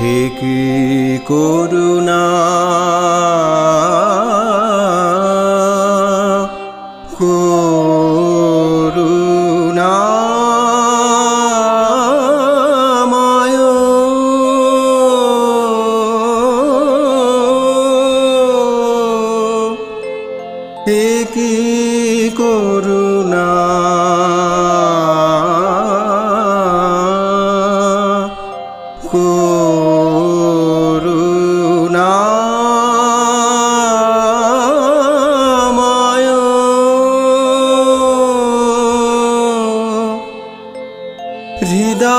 হে কি করুণা? করুণা মায়। হে কি করুণা?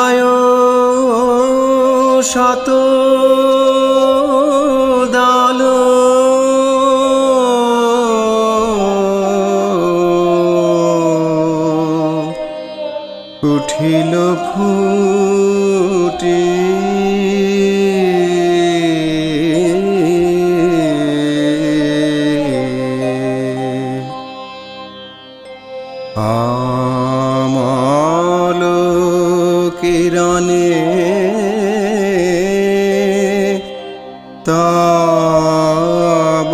হৃদয় শত দাল। উঠিল ফুটি। আমল किताब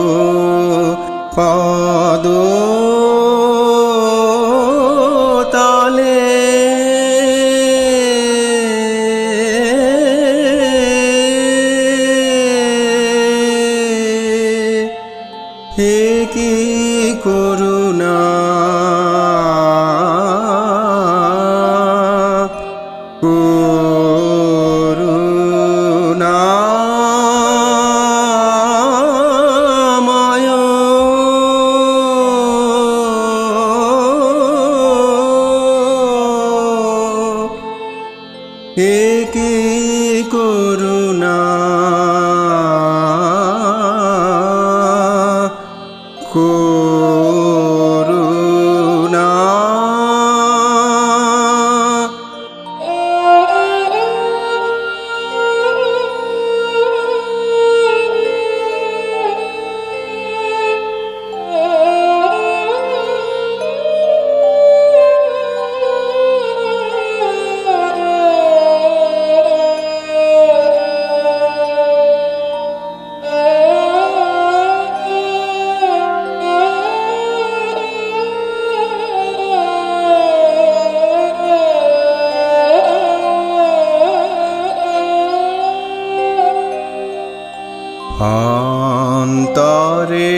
অন্তরে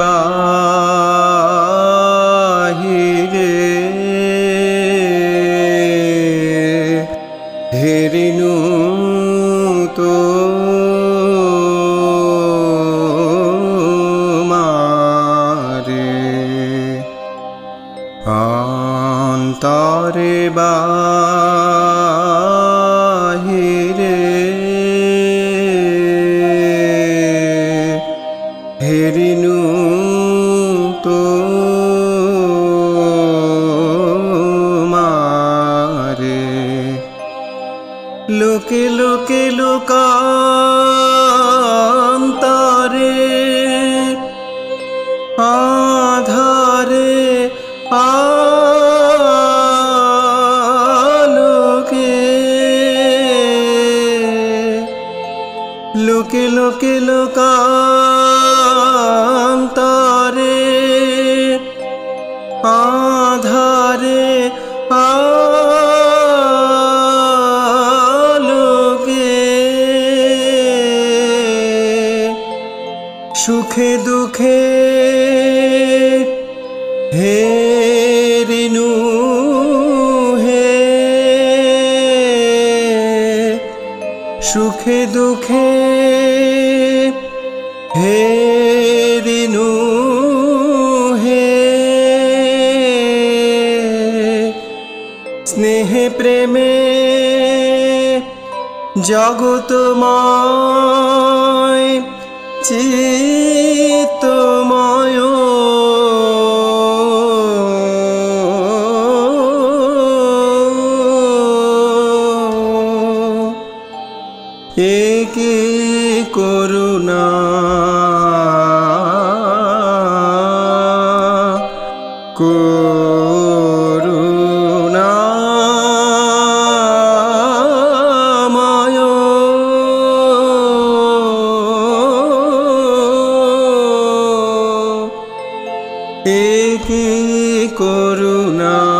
বাহিরে হেরিনু তো মারে অন্তরে বাহিরে ुकी लुकि लुका आधारे आलोके। लुकि लुका आ সুখে দুঃখে হে রিনু হে। সুখে দুঃখে হে রিনু হে। স্নেহে প্রেমে জগতময় চিত্তময় একে করুণা। করুণা মায় একে করুণা।